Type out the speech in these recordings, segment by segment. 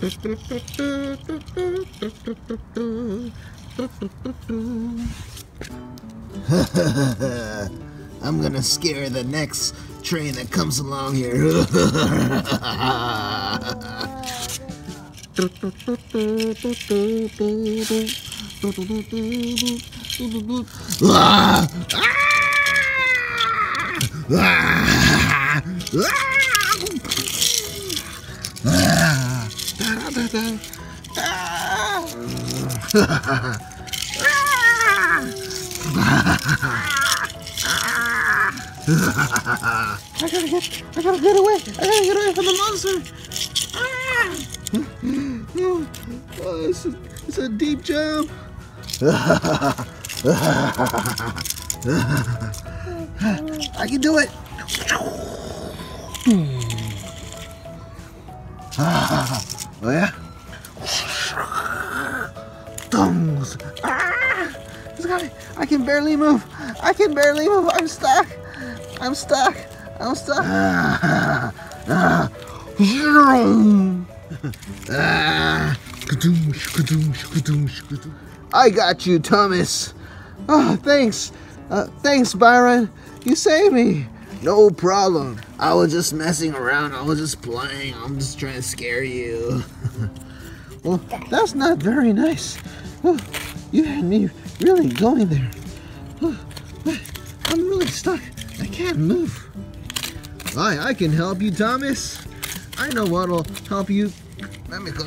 I'm gonna scare the next train that comes along here. Ah! Ah! Ah! I gotta get, I gotta get away. I gotta get away from the monster. Ah! Oh, it's, a, it's a deep jump. I can do it. Oh yeah. Thumbs. Ah! I can barely move. I can barely move. I'm stuck. I'm stuck. I'm stuck. Ah, ah, ah. I got you, Thomas. Oh, thanks. Uh, thanks, Byron. You saved me. No problem. I was just messing around. I was just playing. I'm just trying to scare you. well, that's not very nice. You had me really going there. I'm really stuck. I can't move. I, I can help you, Thomas. I know what'll help you. Let me go.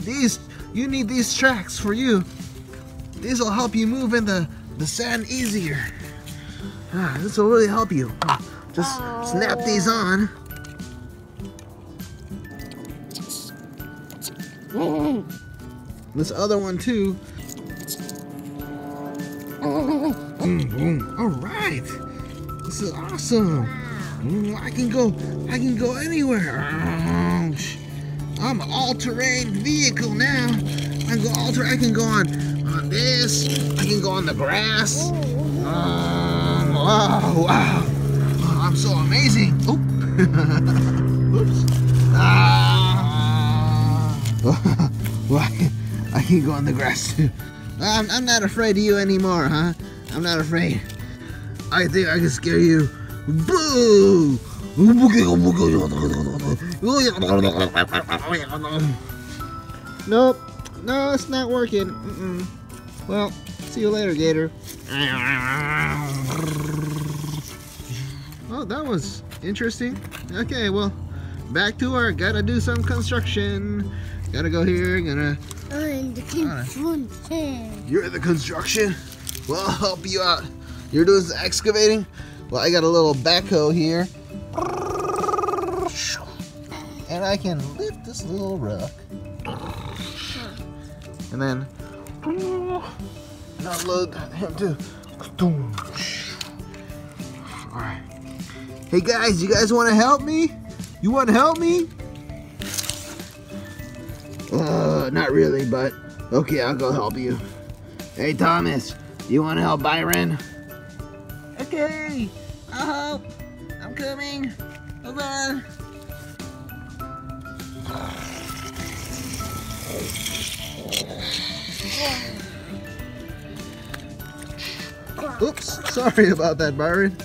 These, you need these tracks for you. These will help you move in the, the sand easier. Ah, this will really help you. Just snap these on. This other one too. Boom, boom. All right. This is awesome. Mm, I can go. I can go anywhere. I'm an all-terrain vehicle now. I can go alter. I can go on on this. I can go on the grass. Um, wow, wow. I'm so amazing. Oh. Can go on the grass. I'm, I'm not afraid of you anymore, huh? I'm not afraid. I think I can scare you. Boo! Nope. No, it's not working. Mm -mm. Well, see you later, Gator. Oh, that was interesting. Okay, well, back to work. Gotta do some construction. Gotta go here. Gonna. I'm the construction. You're the construction. Well, I'll help you out. You're doing some excavating. Well, I got a little backhoe here. And I can lift this little rock. And then unload him too. Alright. Hey guys, you guys want to help me? You want to help me? Uh, not really, but okay, I'll go help you. Hey Thomas, you want to help Byron? Okay, I'll help. I'm coming. Hold on. Oops, sorry about that, Byron.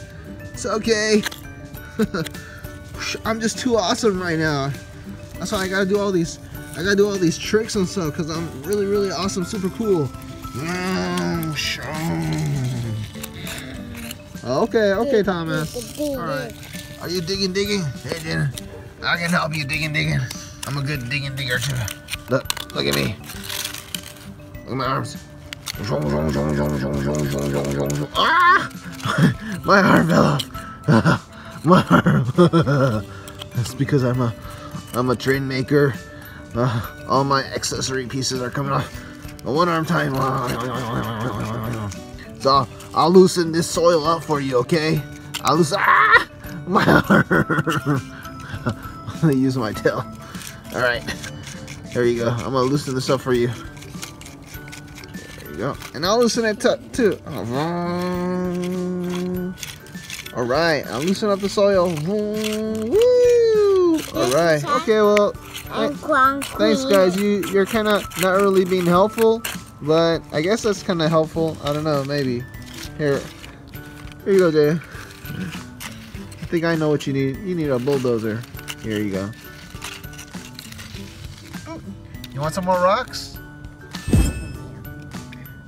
It's okay. I'm just too awesome right now. That's why I gotta do all these. I gotta do all these tricks and stuff because I'm really, really awesome, super cool. Okay, okay, Thomas. All right. Are you digging, digging? Hey, Jen. I can help you digging, digging. I'm a good digging digger too. Look, look at me. Look at my arms. Ah! my arm fell off. my arm. That's because I'm a, I'm a train maker. Uh, all my accessory pieces are coming off. One arm time. So I'll loosen this soil up for you, okay? I'll loosen. Ah! My arm. I'm gonna use my tail. All right. There you go. I'm gonna loosen this up for you There you go. And I'll loosen it too. All right, I'll loosen up the soil. Woo! All right. Okay, well, Thanks, guys. You you're kind of not really being helpful, but I guess that's kind of helpful. I don't know, maybe. Here, here you go, Jay. I think I know what you need. You need a bulldozer. Here you go. You want some more rocks?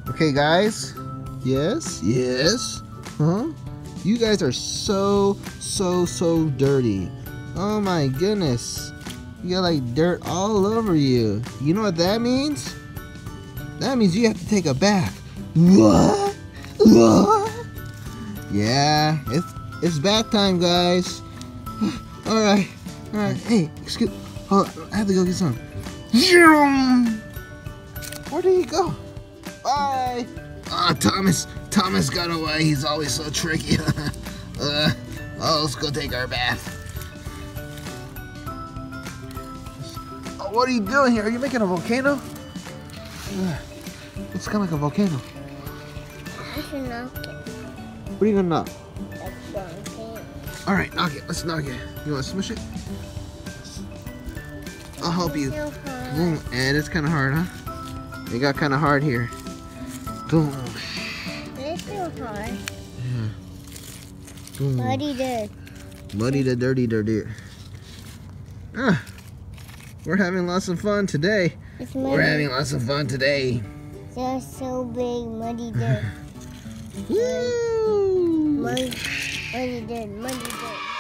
Okay, guys. Yes, yes. Huh? You guys are so, so, so dirty. Oh my goodness. You got like dirt all over you. You know what that means? That means you have to take a bath. What? What? Yeah, it's it's bath time, guys. all right, all right. Hey, excuse. On, I have to go get some. Where did he go? Bye. Ah, Thomas. Thomas got away. He's always so tricky. uh, oh, let's go take our bath. What are you doing here? Are you making a volcano? It's kind of like a volcano. I should knock it. What are you gonna knock? That's Grand All right, knock it. Let's knock it. You want to smush it? I'll help you. Boom. And it's kind of hard, huh? It got kind of hard here. Boom. It's so hard. Boom. Muddy did. Muddy the dirty dirty. Ah, we're having lots of fun today. We're having lots of fun today. They're so big. Muddy did. Woo! Muddy, muddy did. Muddy did.